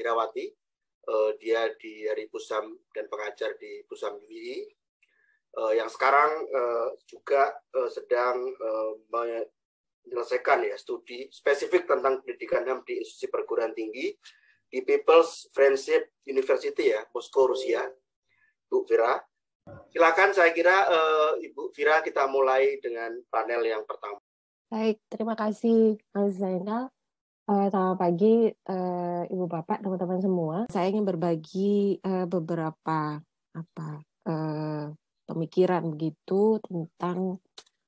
Irawati. Uh, dia di dari Pusam dan pengajar di Pusam UI. Uh, yang sekarang uh, juga uh, sedang uh, menyelesaikan ya studi spesifik tentang pendidikan HAM di institusi perguruan tinggi di People's Friendship University ya, Moskow, Rusia. Bu Vira. Silakan saya kira uh, Ibu Vira kita mulai dengan panel yang pertama. Baik, terima kasih Mas Zainal. Uh, selamat pagi uh, Ibu Bapak, teman-teman semua. Saya ingin berbagi uh, beberapa apa uh, pemikiran begitu tentang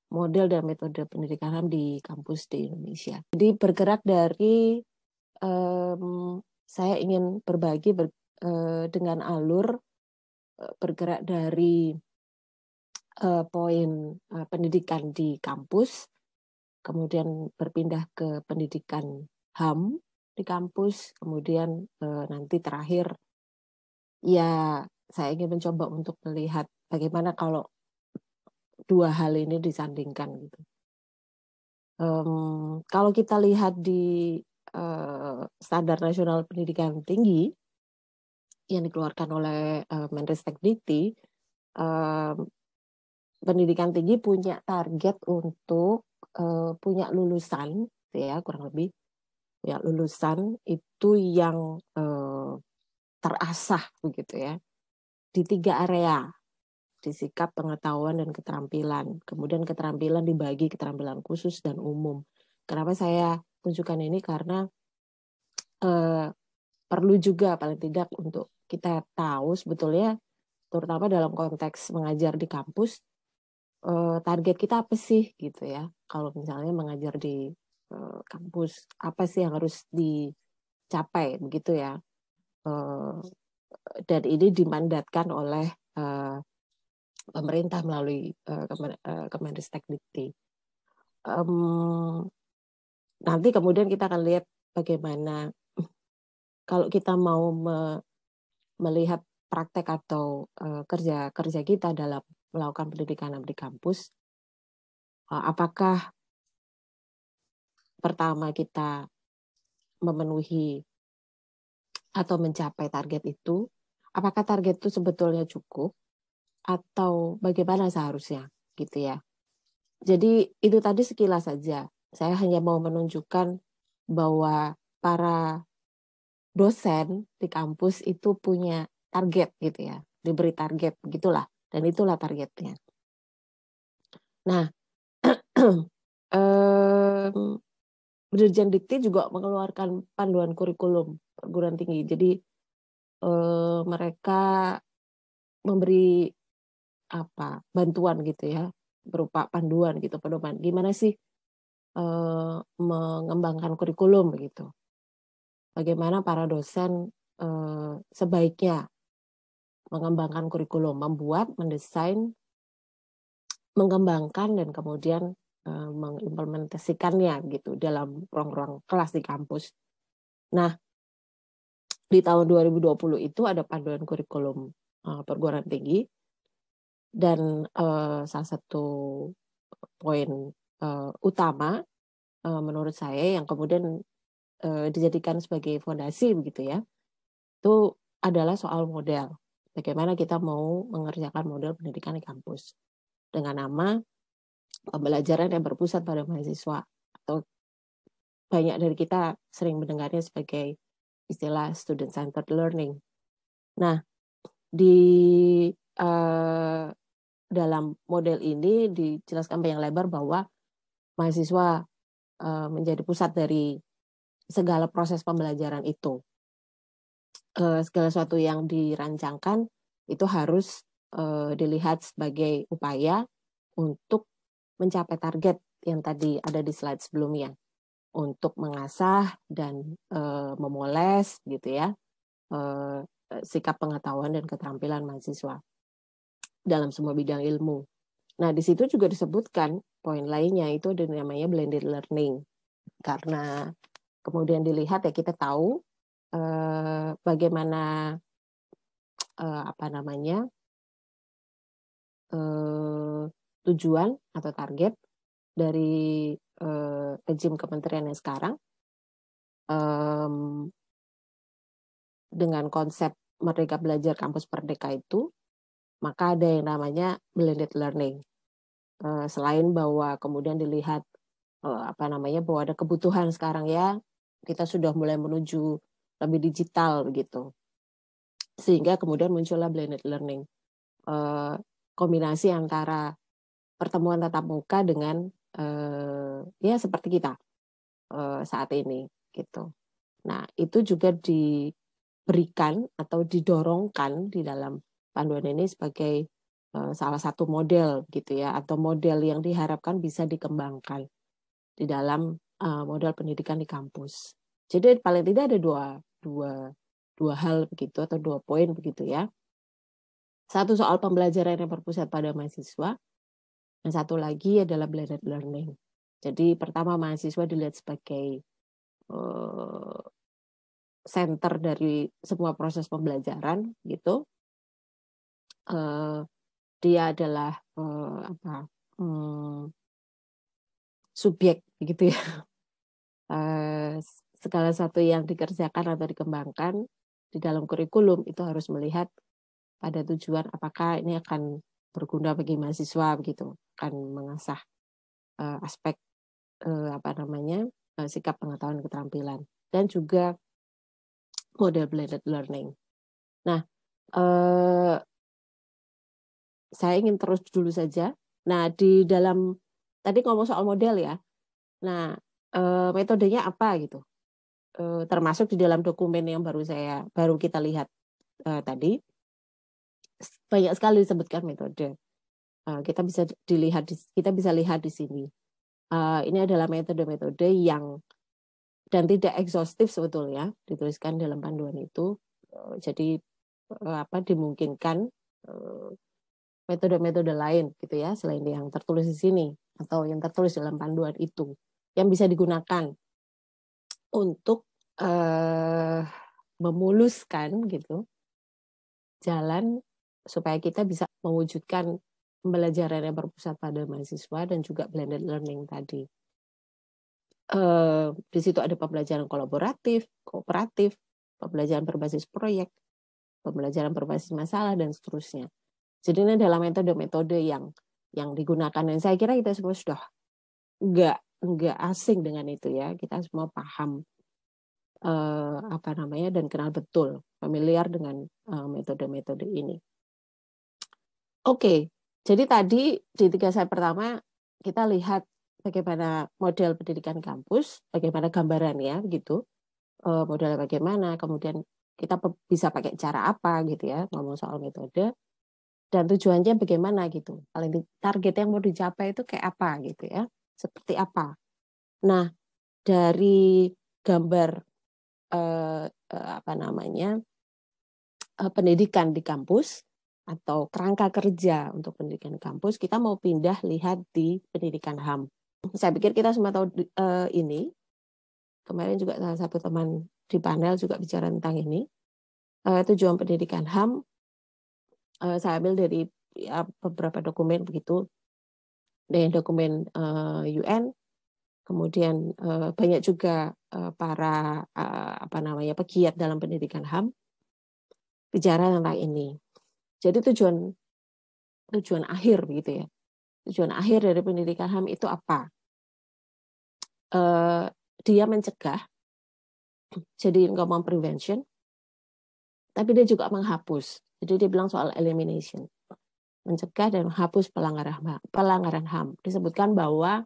model dan metode pendidikan HAM di kampus di Indonesia. Jadi bergerak dari um, saya ingin berbagi ber, uh, dengan alur uh, bergerak dari uh, poin uh, pendidikan di kampus kemudian berpindah ke pendidikan HAM di kampus, kemudian e, nanti terakhir ya saya ingin mencoba untuk melihat bagaimana kalau dua hal ini disandingkan gitu. Um, kalau kita lihat di uh, standar nasional pendidikan tinggi yang dikeluarkan oleh uh, Menristek Dikti, uh, pendidikan tinggi punya target untuk uh, punya lulusan ya kurang lebih ya lulusan itu yang uh, terasah begitu ya di tiga area di sikap pengetahuan dan keterampilan. Kemudian keterampilan dibagi keterampilan khusus dan umum. Kenapa saya tunjukkan ini? Karena uh, perlu juga paling tidak untuk kita tahu sebetulnya terutama dalam konteks mengajar di kampus uh, target kita apa sih gitu ya? Kalau misalnya mengajar di uh, kampus apa sih yang harus dicapai begitu ya uh, dan ini dimandatkan oleh uh, pemerintah melalui uh, Kemenristek Dikti. Nanti kemudian kita akan lihat bagaimana kalau kita mau me, melihat praktek atau kerja kerja kita dalam melakukan pendidikan di kampus, eh, apakah pertama kita memenuhi atau mencapai target itu, apakah target itu sebetulnya cukup atau bagaimana seharusnya gitu ya. Jadi itu tadi sekilas saja. Saya hanya mau menunjukkan bahwa para dosen di kampus itu punya target gitu ya, diberi target begitulah dan itulah targetnya. Nah, Dirjen Dikti juga mengeluarkan panduan kurikulum perguruan tinggi. Jadi um, mereka memberi apa bantuan gitu ya berupa panduan gitu pedoman. Gimana sih uh, mengembangkan kurikulum begitu? Bagaimana para dosen uh, sebaiknya mengembangkan kurikulum, membuat, mendesain, mengembangkan dan kemudian uh, mengimplementasikannya gitu dalam ruang-ruang kelas di kampus. Nah, di tahun 2020 itu ada panduan kurikulum uh, perguruan tinggi dan uh, salah satu poin utama menurut saya yang kemudian dijadikan sebagai fondasi begitu ya itu adalah soal model bagaimana kita mau mengerjakan model pendidikan di kampus dengan nama pembelajaran yang berpusat pada mahasiswa atau banyak dari kita sering mendengarnya sebagai istilah student centered learning. Nah, di uh, dalam model ini dijelaskan banyak lebar bahwa mahasiswa uh, menjadi pusat dari segala proses pembelajaran itu uh, segala sesuatu yang dirancangkan itu harus uh, dilihat sebagai upaya untuk mencapai target yang tadi ada di slide sebelumnya untuk mengasah dan uh, memoles gitu ya uh, sikap pengetahuan dan keterampilan mahasiswa dalam semua bidang ilmu. Nah, di situ juga disebutkan poin lainnya itu ada namanya blended learning. Karena kemudian dilihat ya kita tahu eh, bagaimana eh, apa namanya tujuan atau target dari eh, rejim kementerian yang sekarang um, dengan konsep Merdeka Belajar Kampus Merdeka itu, maka ada yang namanya blended learning. Eh, selain bahwa kemudian dilihat eh, apa namanya bahwa ada kebutuhan sekarang ya, kita sudah mulai menuju lebih digital begitu. Sehingga kemudian muncullah blended learning. Eh, kombinasi antara pertemuan tatap muka dengan ya seperti kita saat ini gitu. Nah, itu juga diberikan atau didorongkan di dalam panduan ini sebagai uh, salah satu model gitu ya atau model yang diharapkan bisa dikembangkan di dalam uh, model pendidikan di kampus. Jadi paling tidak ada dua dua dua hal begitu atau dua poin begitu ya. Satu soal pembelajaran yang berpusat pada mahasiswa, dan satu lagi adalah blended learning. Jadi pertama mahasiswa dilihat sebagai Eh, center dari semua proses pembelajaran gitu uh, dia adalah uh, apa um, subjek gitu ya segala satu yang dikerjakan atau dikembangkan di dalam kurikulum itu harus melihat pada tujuan apakah ini akan berguna bagi mahasiswa begitu akan mengasah uh, aspek uh, apa namanya uh, sikap pengetahuan keterampilan dan juga model blended learning. Nah, uh, saya ingin terus dulu saja. Nah, di dalam tadi ngomong soal model ya. Nah, uh, metodenya apa gitu? Uh, termasuk di dalam dokumen yang baru saya baru kita lihat uh, tadi banyak sekali disebutkan metode. Uh, kita bisa dilihat kita bisa lihat di sini uh, ini adalah metode-metode yang dan tidak ekshaustif sebetulnya dituliskan dalam panduan itu. Uh, jadi uh, apa dimungkinkan metode-metode lain gitu ya selain yang tertulis di sini atau yang tertulis dalam panduan itu yang bisa digunakan untuk uh, memuluskan gitu jalan supaya kita bisa mewujudkan pembelajaran yang berpusat pada mahasiswa dan juga blended learning tadi. Uh, di situ ada pembelajaran kolaboratif, kooperatif, pembelajaran berbasis proyek, pembelajaran berbasis masalah dan seterusnya. Jadi ini adalah metode-metode yang yang digunakan dan saya kira kita semua sudah nggak nggak asing dengan itu ya. Kita semua paham uh, apa namanya dan kenal betul, familiar dengan uh, metode-metode ini. Oke, jadi tadi di tiga slide pertama kita lihat bagaimana model pendidikan kampus, bagaimana gambarannya gitu, eh, modelnya bagaimana, kemudian kita bisa pakai cara apa gitu ya, ngomong soal metode, dan tujuannya bagaimana gitu. Paling target yang mau dicapai itu kayak apa gitu ya, seperti apa. Nah dari gambar eh, eh apa namanya pendidikan di kampus atau kerangka kerja untuk pendidikan kampus, kita mau pindah lihat di pendidikan HAM. Saya pikir kita semua tahu uh, ini. Kemarin juga salah satu teman di panel juga bicara tentang ini. Uh, tujuan pendidikan HAM uh, saya ambil dari ya, beberapa dokumen begitu, dari dokumen uh, UN, kemudian uh, banyak juga uh, para uh, apa namanya pegiat dalam pendidikan HAM bicara tentang ini. Jadi tujuan tujuan akhir begitu ya. Tujuan akhir dari pendidikan HAM itu apa? Uh, dia mencegah, jadi ngomong prevention, tapi dia juga menghapus. Jadi dia bilang soal elimination, mencegah dan menghapus pelanggaran pelanggaran HAM. Disebutkan bahwa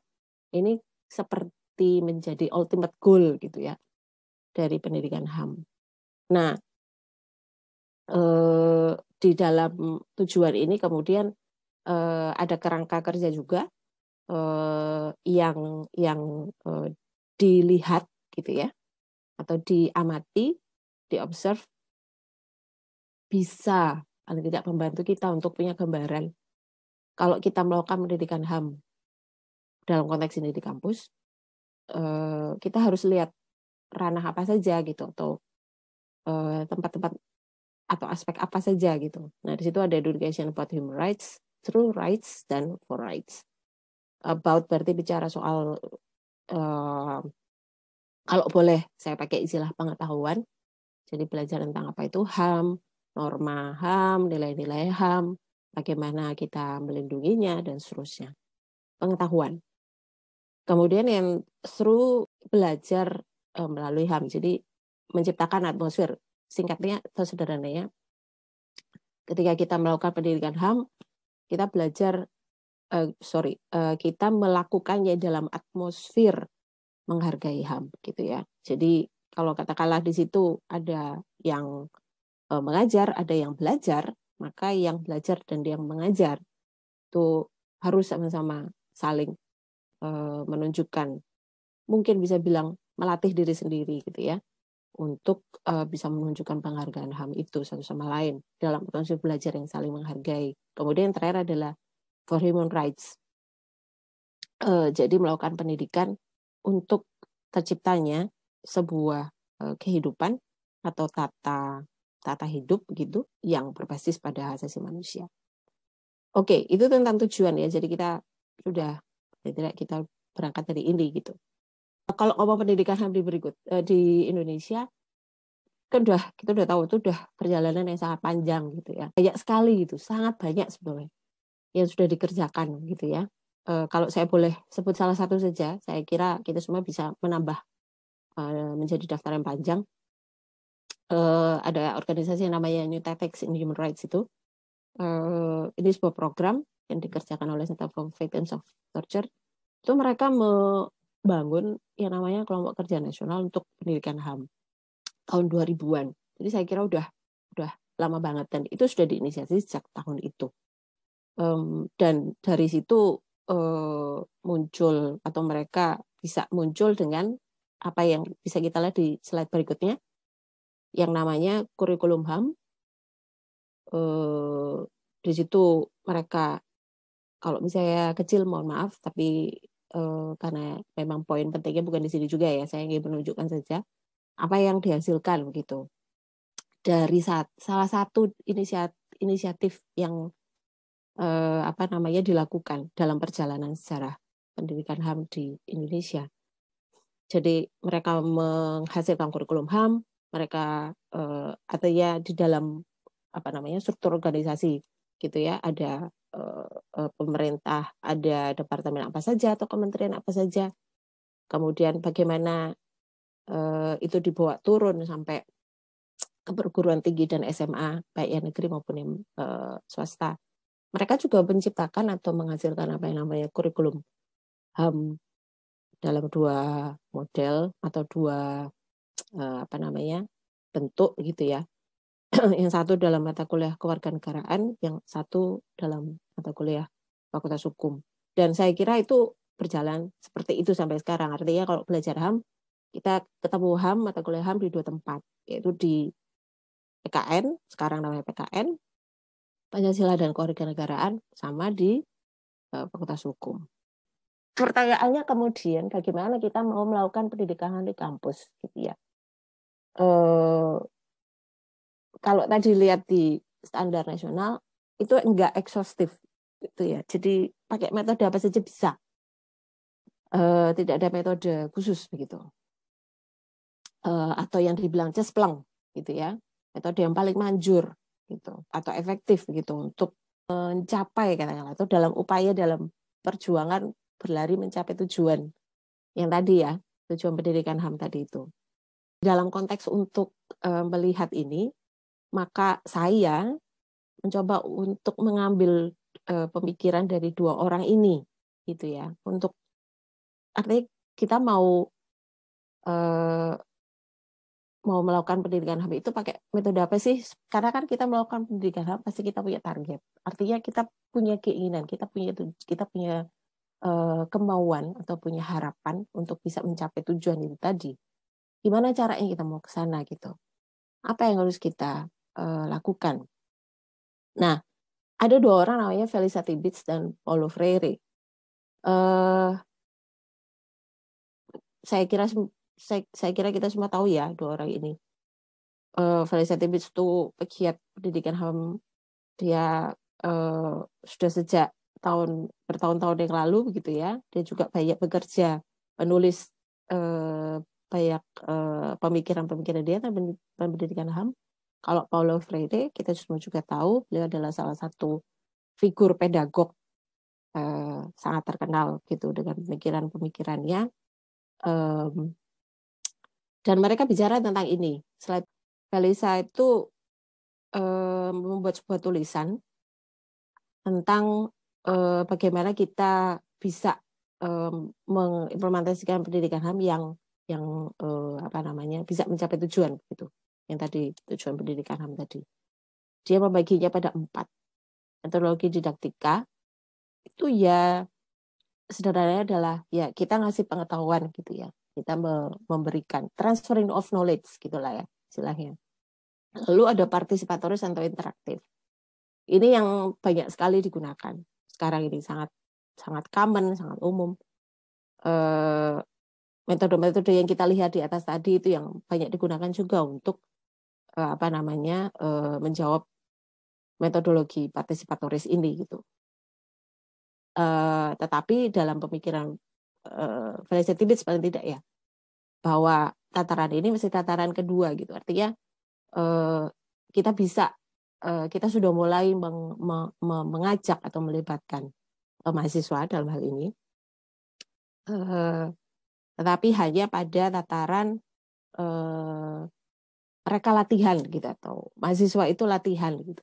ini seperti menjadi ultimate goal gitu ya dari pendidikan HAM. Nah, eh, di dalam tujuan ini kemudian eh, ada kerangka kerja juga eh, yang yang eh, dilihat gitu ya atau diamati, diobserve bisa paling tidak membantu kita untuk punya gambaran. Kalau kita melakukan pendidikan HAM dalam konteks ini di kampus, eh, kita harus lihat ranah apa saja gitu atau eh, tempat-tempat atau aspek apa saja gitu. Nah, di situ ada education about human rights, true rights, dan for rights. About berarti bicara soal uh, kalau boleh saya pakai istilah pengetahuan, Jadi belajar tentang apa itu HAM, norma HAM, nilai-nilai HAM, bagaimana kita melindunginya, dan seterusnya. Pengetahuan. Kemudian yang seru belajar uh, melalui HAM. Jadi menciptakan atmosfer. Singkatnya atau sederhananya, ketika kita melakukan pendidikan HAM, kita belajar, uh, sorry, uh, kita melakukannya dalam atmosfer menghargai HAM, gitu ya. Jadi kalau katakanlah di situ ada yang uh, mengajar, ada yang belajar, maka yang belajar dan yang mengajar itu harus sama-sama saling uh, menunjukkan, mungkin bisa bilang melatih diri sendiri, gitu ya untuk uh, bisa menunjukkan penghargaan HAM itu satu sama lain dalam proses belajar yang saling menghargai. Kemudian yang terakhir adalah for human rights. Uh, jadi melakukan pendidikan untuk terciptanya sebuah uh, kehidupan atau tata tata hidup gitu yang berbasis pada hak asasi manusia. Oke, itu tentang tujuan ya. Jadi kita sudah tidak kita berangkat dari ini gitu kalau ngomong pendidikan HAM di berikut eh, di Indonesia kan udah kita udah tahu itu udah perjalanan yang sangat panjang gitu ya. Banyak sekali gitu sangat banyak sebenarnya yang sudah dikerjakan gitu ya. E, kalau saya boleh sebut salah satu saja saya kira kita semua bisa menambah e, menjadi daftar yang panjang. E, ada organisasi yang namanya New Tactics in Human Rights itu. E, ini sebuah program yang dikerjakan oleh Center for Victims of Torture itu mereka me, bangun yang namanya kelompok kerja nasional untuk pendidikan HAM tahun 2000-an. Jadi saya kira udah udah lama banget dan itu sudah diinisiasi sejak tahun itu. Um, dan dari situ uh, muncul atau mereka bisa muncul dengan apa yang bisa kita lihat di slide berikutnya yang namanya kurikulum HAM. Uh, di situ mereka kalau misalnya kecil mohon maaf tapi uh, karena memang poin pentingnya bukan di sini juga ya, saya ingin menunjukkan saja apa yang dihasilkan begitu dari saat, salah satu inisiatif, inisiatif yang uh, apa namanya dilakukan dalam perjalanan sejarah pendidikan HAM di Indonesia. Jadi mereka menghasilkan kurikulum HAM, mereka uh, atau ya di dalam apa namanya struktur organisasi gitu ya ada pemerintah ada departemen apa saja atau kementerian apa saja. Kemudian bagaimana uh, itu dibawa turun sampai ke perguruan tinggi dan SMA baik yang negeri maupun yang swasta. Mereka juga menciptakan atau menghasilkan apa yang namanya kurikulum HAM dalam dua model atau dua apa namanya bentuk gitu ya. Yang satu dalam mata kuliah kewarganegaraan, yang satu dalam mata kuliah fakultas hukum. Dan saya kira itu berjalan seperti itu sampai sekarang. Artinya kalau belajar HAM, kita ketemu HAM, mata kuliah HAM di dua tempat, yaitu di PKN, sekarang namanya PKN, Pancasila dan Kewarganegaraan, sama di uh, Fakultas Hukum. Pertanyaannya kemudian, bagaimana kita mau melakukan pendidikan di kampus, gitu ya? Uh, kalau tadi lihat di standar nasional itu enggak ekshaustif gitu ya. Jadi pakai metode apa saja bisa. Uh, tidak ada metode khusus begitu. Uh, atau yang dibilang cespleng gitu ya. Metode yang paling manjur gitu atau efektif gitu untuk mencapai katakanlah atau dalam upaya dalam perjuangan berlari mencapai tujuan yang tadi ya tujuan pendidikan HAM tadi itu dalam konteks untuk uh, melihat ini maka saya mencoba untuk mengambil uh, pemikiran dari dua orang ini gitu ya untuk artinya kita mau uh, mau melakukan pendidikan HAM itu pakai metode apa sih? Karena kan kita melakukan pendidikan HAM pasti kita punya target. Artinya kita punya keinginan, kita punya kita punya uh, kemauan atau punya harapan untuk bisa mencapai tujuan itu tadi. Gimana caranya kita mau ke sana gitu? Apa yang harus kita uh, lakukan. Nah, ada dua orang namanya Felicity Beats dan Paulo Freire. Uh, saya kira saya, saya kira kita semua tahu ya dua orang ini. Uh, Felicity Beats itu pegiat pendidikan HAM. Dia uh, sudah sejak tahun bertahun-tahun yang lalu begitu ya. Dia juga banyak bekerja menulis uh, banyak pemikiran-pemikiran dia tentang pendidikan HAM. Kalau Paulo Freire kita semua juga tahu beliau adalah salah satu figur pedagog eh, sangat terkenal gitu dengan pemikiran-pemikirannya. Um, dan mereka bicara tentang ini. Slide Felisa itu um, membuat sebuah tulisan tentang uh, bagaimana kita bisa um, mengimplementasikan pendidikan HAM yang yang uh, apa namanya bisa mencapai tujuan gitu yang tadi tujuan pendidikan HAM tadi. Dia membaginya pada empat. Metodologi didaktika. Itu ya sederhananya adalah ya kita ngasih pengetahuan gitu ya. Kita memberikan transferring of knowledge gitulah ya istilahnya. Lalu ada partisipatoris atau interaktif. Ini yang banyak sekali digunakan. Sekarang ini sangat sangat common, sangat umum. Eh, metode-metode yang kita lihat di atas tadi itu yang banyak digunakan juga untuk apa namanya eh, menjawab metodologi partisipatoris ini gitu. Tetapi dalam pemikiran Felicia Tibbets paling tidak ya bahwa tataran ini masih tataran kedua gitu. Artinya kita bisa kita sudah mulai mengajak atau melibatkan mahasiswa dalam hal ini, tetapi hanya pada tataran mereka latihan gitu atau mahasiswa itu latihan gitu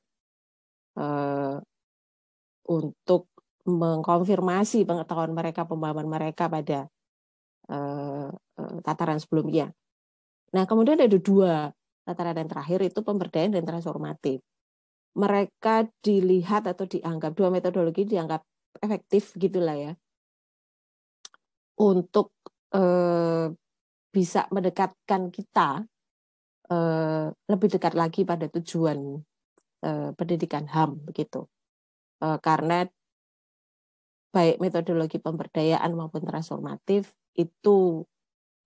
untuk mengkonfirmasi pengetahuan mereka, pemahaman mereka pada tataran sebelumnya. Nah, kemudian ada dua tataran yang terakhir itu pemberdayaan dan transformatif. Mereka dilihat atau dianggap dua metodologi dianggap efektif gitulah ya untuk eh, bisa mendekatkan kita eh, lebih dekat lagi pada tujuan eh, pendidikan HAM begitu eh, karena baik metodologi pemberdayaan maupun transformatif itu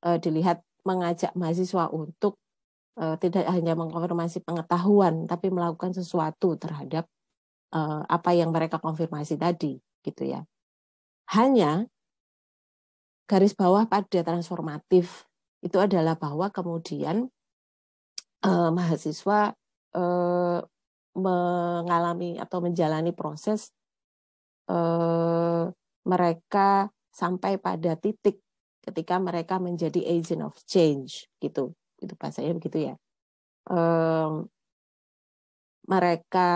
dilihat mengajak mahasiswa untuk tidak hanya mengkonfirmasi pengetahuan tapi melakukan sesuatu terhadap apa yang mereka konfirmasi tadi gitu ya. Hanya garis bawah pada transformatif itu adalah bahwa kemudian eh, mahasiswa eh, mengalami atau menjalani proses eh, mereka sampai pada titik ketika mereka menjadi agent of change gitu. Itu bahasanya begitu ya. Mereka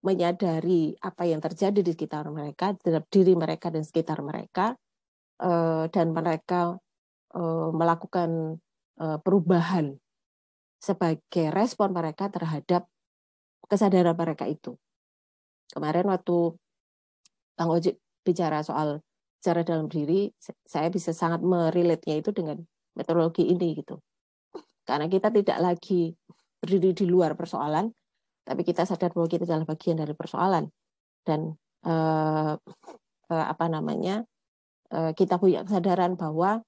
menyadari apa yang terjadi di sekitar mereka, terhadap diri mereka dan sekitar mereka, eh, dan mereka eh, melakukan eh, perubahan sebagai respon mereka terhadap kesadaran mereka itu. Kemarin waktu Bang Ojek bicara soal secara dalam diri, saya bisa sangat merelate-nya itu dengan metodologi ini gitu. Karena kita tidak lagi berdiri di luar persoalan, tapi kita sadar bahwa kita adalah bagian dari persoalan dan eh, eh, apa namanya eh, kita punya kesadaran bahwa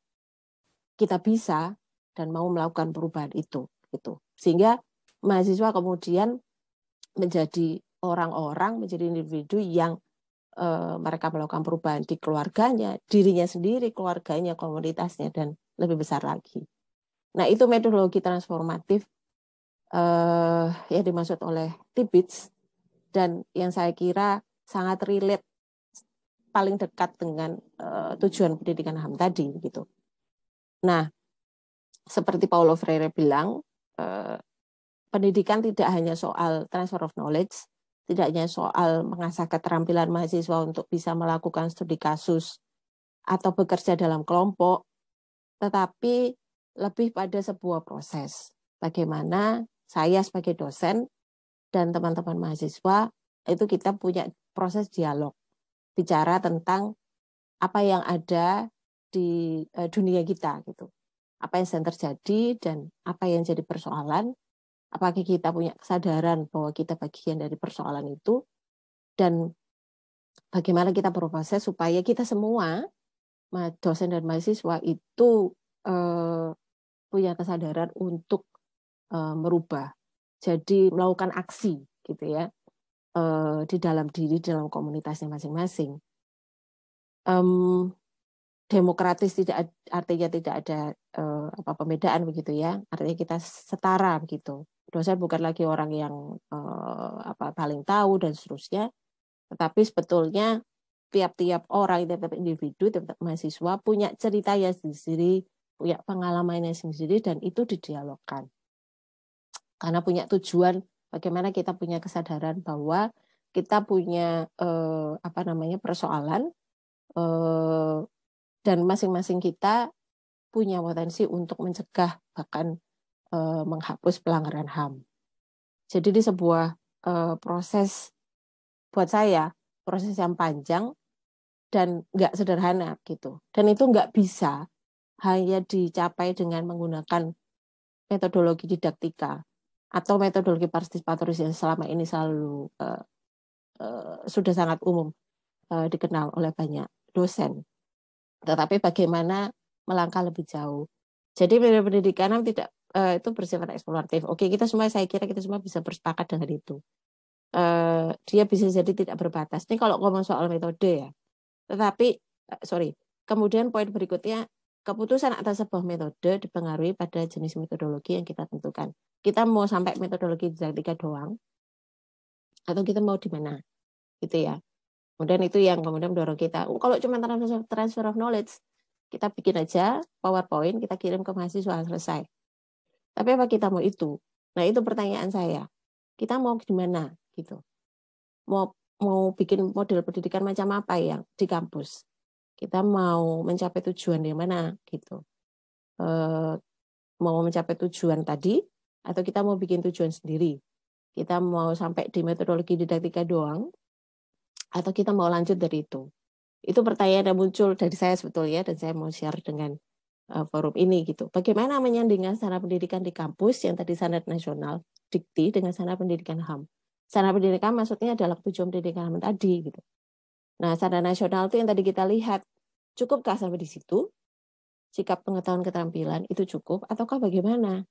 kita bisa dan mau melakukan perubahan itu gitu sehingga mahasiswa kemudian menjadi orang-orang menjadi individu yang eh, mereka melakukan perubahan di keluarganya dirinya sendiri keluarganya komunitasnya dan lebih besar lagi nah itu metodologi transformatif uh, yang dimaksud oleh Tibbets dan yang saya kira sangat relate paling dekat dengan uh, tujuan pendidikan HAM tadi gitu. Nah, seperti Paulo Freire bilang, uh, pendidikan tidak hanya soal transfer of knowledge, tidak hanya soal mengasah keterampilan mahasiswa untuk bisa melakukan studi kasus atau bekerja dalam kelompok, tetapi lebih pada sebuah proses. Bagaimana saya sebagai dosen dan teman-teman mahasiswa itu kita punya proses dialog bicara tentang apa yang ada di uh, dunia kita gitu apa yang sedang terjadi dan apa yang jadi persoalan apakah kita punya kesadaran bahwa kita bagian dari persoalan itu dan bagaimana kita berproses supaya kita semua dosen dan mahasiswa itu uh, punya kesadaran untuk uh, merubah. Jadi melakukan aksi gitu ya uh, di dalam diri dalam komunitasnya masing-masing. Um, demokratis tidak artinya tidak ada uh, apa pembedaan begitu ya. Artinya kita setara begitu. Dosen bukan lagi orang yang uh, apa paling tahu dan seterusnya. Tetapi sebetulnya tiap-tiap orang tiap-tiap individu tiap-tiap mahasiswa punya cerita yang sendiri punya pengalamannya sendiri dan itu didialogkan. Karena punya tujuan bagaimana kita punya kesadaran bahwa kita punya eh, apa namanya persoalan dan masing-masing kita punya potensi untuk mencegah bahkan e, menghapus pelanggaran HAM. Jadi di sebuah e, proses buat saya proses yang panjang dan nggak sederhana gitu. Dan itu nggak bisa hanya dicapai dengan menggunakan metodologi didaktika atau metodologi partisipatoris yang selama ini selalu uh, uh, sudah sangat umum uh, dikenal oleh banyak dosen tetapi bagaimana melangkah lebih jauh. Jadi pendidikan tidak uh, itu bersifat eksploratif. Oke, kita semua saya kira kita semua bisa bersepakat dengan itu. Uh, dia bisa jadi tidak berbatas. Ini kalau ngomong soal metode ya. Tetapi uh, sorry, kemudian poin berikutnya keputusan atas sebuah metode dipengaruhi pada jenis metodologi yang kita tentukan. Kita mau sampai metodologi didaktika doang atau kita mau di mana? Gitu ya. Kemudian itu yang kemudian mendorong kita. Oh, kalau cuma transfer, transfer of knowledge, kita bikin aja PowerPoint, kita kirim ke mahasiswa selesai. Tapi apa kita mau itu? Nah itu pertanyaan saya. Kita mau gimana gitu? Mau mau bikin model pendidikan macam apa yang di kampus? Kita mau mencapai tujuan di mana gitu? E, mau mencapai tujuan tadi atau kita mau bikin tujuan sendiri? Kita mau sampai di metodologi didaktika doang atau kita mau lanjut dari itu? Itu pertanyaan yang muncul dari saya sebetulnya dan saya mau share dengan uh, forum ini gitu. Bagaimana menyandingkan standar pendidikan di kampus yang tadi standar nasional dikti dengan standar pendidikan HAM. Standar pendidikan maksudnya adalah tujuan pendidikan HAM tadi gitu. Nah, standar nasional itu yang tadi kita lihat cukupkah sampai di situ? Sikap pengetahuan keterampilan itu cukup ataukah bagaimana?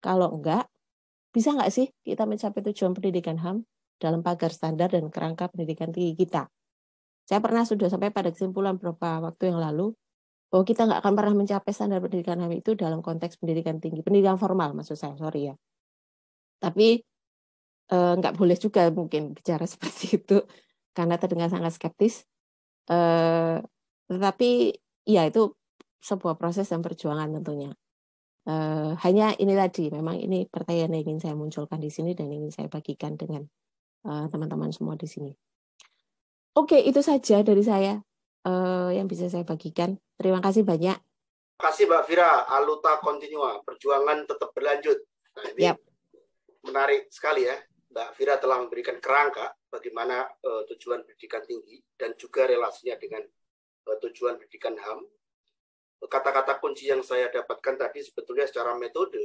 Kalau enggak, bisa nggak sih kita mencapai tujuan pendidikan HAM dalam pagar standar dan kerangka pendidikan tinggi kita. Saya pernah sudah sampai pada kesimpulan beberapa waktu yang lalu bahwa kita nggak akan pernah mencapai standar pendidikan HAM itu dalam konteks pendidikan tinggi, pendidikan formal maksud saya, sorry ya. Tapi eh, nggak boleh juga mungkin bicara seperti itu karena terdengar sangat skeptis. Eh, tetapi ya itu sebuah proses dan perjuangan tentunya. Uh, hanya ini tadi, memang ini pertanyaan yang ingin saya munculkan di sini dan ingin saya bagikan dengan Eh, teman-teman semua di sini. Oke, itu saja dari saya uh, yang bisa saya bagikan. Terima kasih banyak. Terima kasih Mbak Vira, Aluta Continua, perjuangan tetap berlanjut. Nah, ini yep. menarik sekali ya. Mbak Vira telah memberikan kerangka bagaimana uh, tujuan pendidikan tinggi dan juga relasinya dengan uh, tujuan pendidikan HAM. Kata-kata kunci yang saya dapatkan tadi sebetulnya secara metode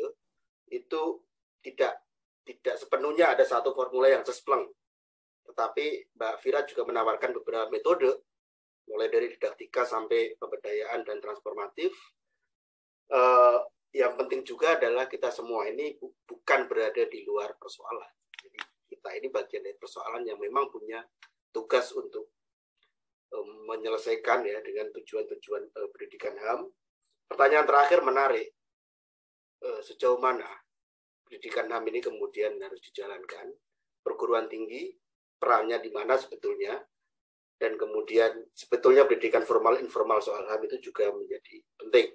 itu tidak tidak sepenuhnya ada satu formula yang cespleng. Tetapi Mbak Vira juga menawarkan beberapa metode, mulai dari didaktika sampai pemberdayaan dan transformatif. Uh, yang penting juga adalah kita semua ini bu bukan berada di luar persoalan. Jadi kita ini bagian dari persoalan yang memang punya tugas untuk um, menyelesaikan ya dengan tujuan-tujuan uh, pendidikan HAM. Pertanyaan terakhir menarik. Uh, sejauh mana pendidikan HAM ini kemudian harus dijalankan. Perguruan tinggi perannya di mana sebetulnya dan kemudian sebetulnya pendidikan formal informal soal HAM itu juga menjadi penting.